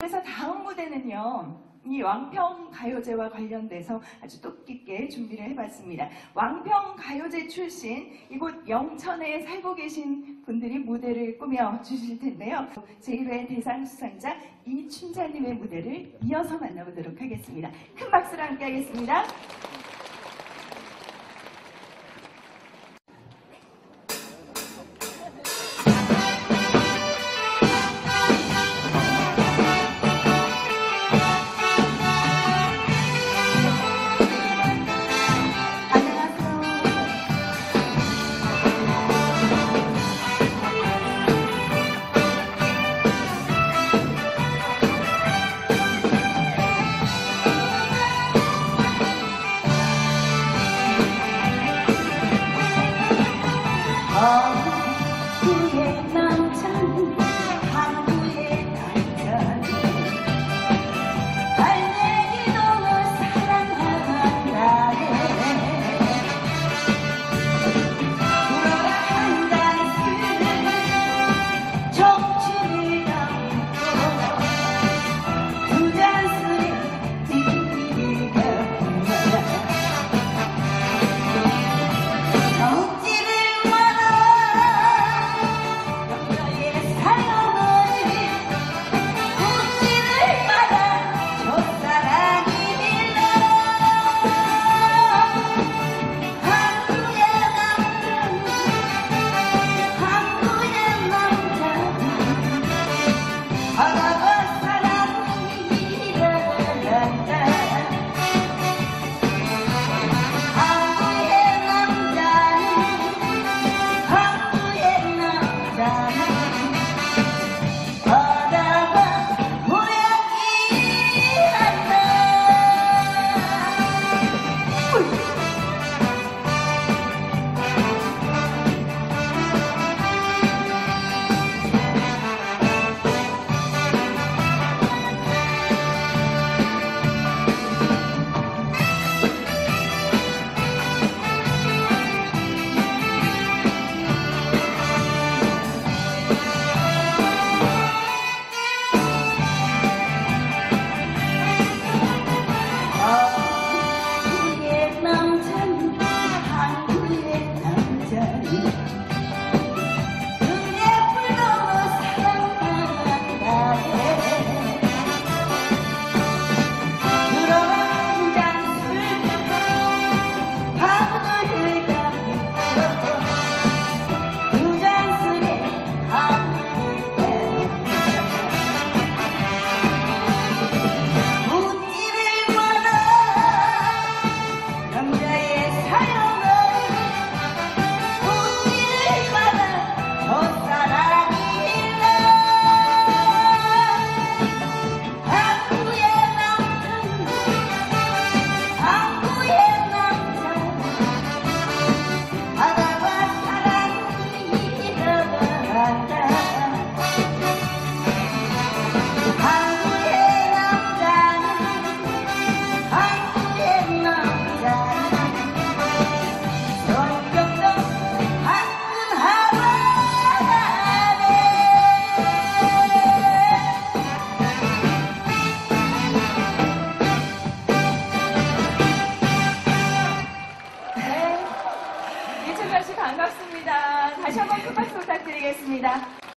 그래서 다음 무대는요. 이 왕평 가요제와 관련돼서 아주 뜻깊게 준비를 해봤습니다. 왕평 가요제 출신 이곳 영천에 살고 계신 분들이 무대를 꾸며 주실 텐데요. 제1회 대상 수상자 이춘자님의 무대를 이어서 만나보도록 하겠습니다. 큰 박수로 함께 하겠습니다. 감사합니다.